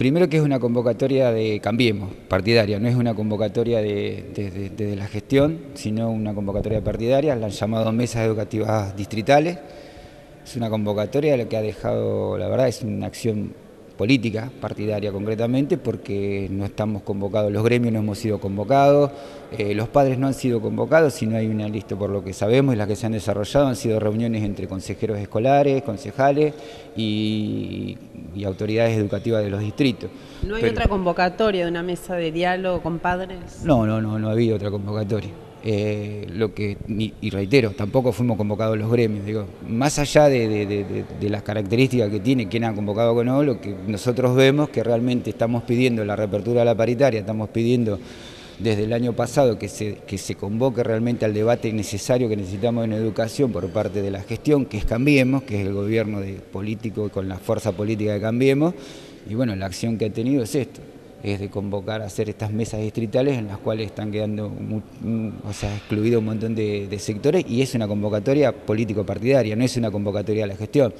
Primero que es una convocatoria de Cambiemos, partidaria, no es una convocatoria de, la gestión, sino una convocatoria partidaria, la han llamado mesas educativas distritales. Es una convocatoria la que ha dejado, la verdad, es una acción política, partidaria concretamente, porque no estamos convocados, los gremios no hemos sido convocados, eh, los padres no han sido convocados, si no hay una lista por lo que sabemos y las que se han desarrollado han sido reuniones entre consejeros escolares, concejales y, autoridades educativas de los distritos. ¿No hay otra convocatoria de una mesa de diálogo con padres? No, no, no, no ha habido otra convocatoria. Eh, lo que, y reitero, tampoco fuimos convocados los gremios, digo, más allá de, las características que tiene quien ha convocado o no, lo que nosotros vemos que realmente estamos pidiendo la reapertura de la paritaria, estamos pidiendo desde el año pasado que se, que se convoque realmente al debate necesario que necesitamos en educación por parte de la gestión, que es Cambiemos, que es el gobierno de político con la fuerza política de Cambiemos, y bueno, la acción que ha tenido es esto es de convocar a hacer estas mesas distritales en las cuales están quedando o sea, excluidos un montón de, sectores y es una convocatoria político-partidaria, no es una convocatoria a la gestión.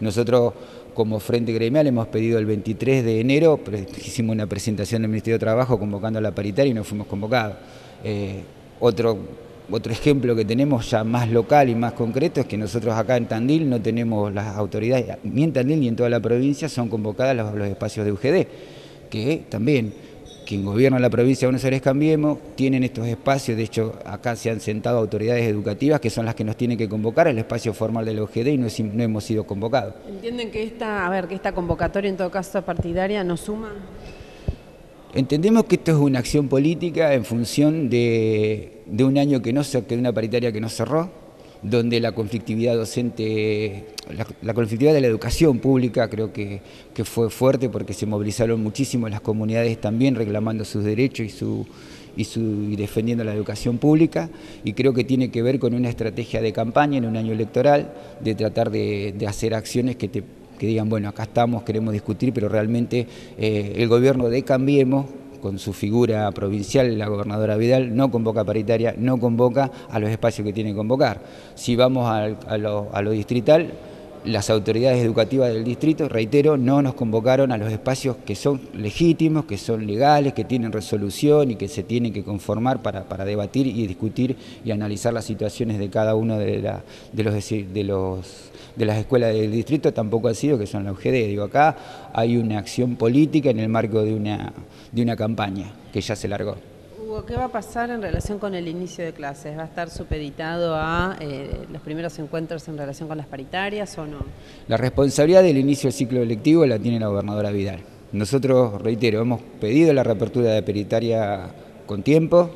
Nosotros como Frente Gremial hemos pedido el 23 de enero, hicimos una presentación del Ministerio de Trabajo convocando a la paritaria y no fuimos convocados. Eh, otro, otro ejemplo que tenemos ya más local y más concreto es que nosotros acá en Tandil no tenemos las autoridades, ni en Tandil ni en toda la provincia son convocadas los espacios de UGD que también quien gobierna la provincia de Buenos Aires Cambiemos, tienen estos espacios, de hecho acá se han sentado autoridades educativas que son las que nos tienen que convocar al espacio formal de la OGD y no, hemos sido convocados. ¿Entienden que esta, a ver, que esta convocatoria en todo caso partidaria nos suma? Entendemos que esto es una acción política en función de, un año que no se, de una paritaria que no cerró, donde la conflictividad docente, la, conflictividad de la educación pública creo que, fue fuerte porque se movilizaron muchísimo las comunidades también reclamando sus derechos y su y, defendiendo la educación pública. Y creo que tiene que ver con una estrategia de campaña en un año electoral de tratar de, hacer acciones que te que digan, bueno, acá estamos, queremos discutir, pero realmente eh, el gobierno de Cambiemos con su figura provincial, la gobernadora Vidal, no convoca paritaria, no convoca a los espacios que tiene que convocar. Si vamos a, lo, distrital, las autoridades educativas del distrito, reitero, no nos convocaron a los espacios que son legítimos, que son legales, que tienen resolución y que se tienen que conformar para, debatir y discutir y analizar las situaciones de cada uno de, de, los, de, los, de las escuelas del distrito, tampoco ha sido que son la UGD. Digo, acá hay una acción política en el marco de una, de una campaña que ya se largó. ¿Qué va a pasar en relación con el inicio de clases? ¿Va a estar supeditado a eh, los primeros encuentros en relación con las paritarias o no? La responsabilidad del inicio del ciclo electivo la tiene la gobernadora Vidal. Nosotros, reitero, hemos pedido la reapertura de paritaria con tiempo,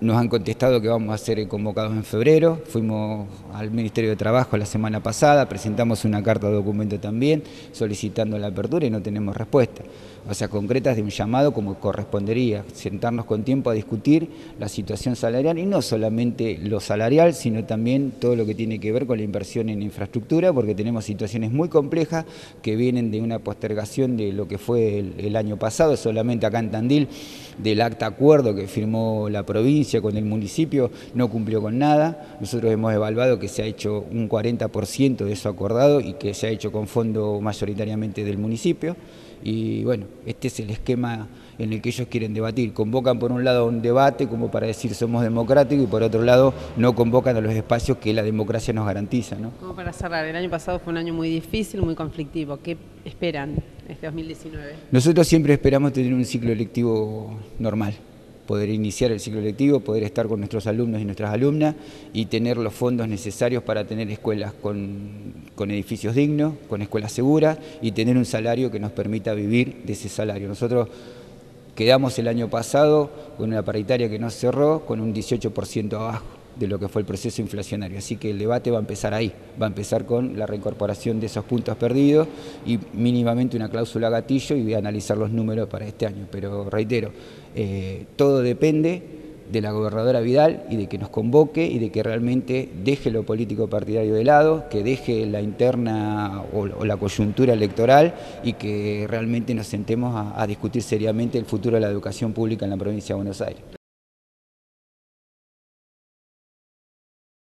nos han contestado que vamos a ser convocados en febrero, fuimos al Ministerio de Trabajo la semana pasada, presentamos una carta de documento también solicitando la apertura y no tenemos respuesta. O sea, concretas de un llamado como correspondería, sentarnos con tiempo a discutir la situación salarial y no solamente lo salarial, sino también todo lo que tiene que ver con la inversión en infraestructura, porque tenemos situaciones muy complejas que vienen de una postergación de lo que fue el, año pasado, solamente acá en Tandil, del acta acuerdo que firmó la provincia con el municipio, no cumplió con nada. Nosotros hemos evaluado que se ha hecho un 40% de eso acordado y que se ha hecho con fondo mayoritariamente del municipio. Y bueno, este es el esquema en el que ellos quieren debatir. Convocan por un lado un debate como para decir somos democráticos y por otro lado no convocan a los espacios que la democracia nos garantiza. ¿no? Como para cerrar, el año pasado fue un año muy difícil, muy conflictivo. ¿Qué esperan este 2019? Nosotros siempre esperamos tener un ciclo electivo normal poder iniciar el ciclo lectivo, poder estar con nuestros alumnos y nuestras alumnas y tener los fondos necesarios para tener escuelas con, edificios dignos, con escuelas seguras y tener un salario que nos permita vivir de ese salario. Nosotros quedamos el año pasado con una paritaria que no cerró, con un 18% abajo de lo que fue el proceso inflacionario. Así que el debate va a empezar ahí, va a empezar con la reincorporación de esos puntos perdidos y mínimamente una cláusula gatillo y voy a analizar los números para este año. Pero reitero, eh, todo depende de la gobernadora Vidal y de que nos convoque y de que realmente deje lo político partidario de lado, que deje la interna o, la coyuntura electoral y que realmente nos sentemos a discutir seriamente el futuro de la educación pública en la provincia de Buenos Aires.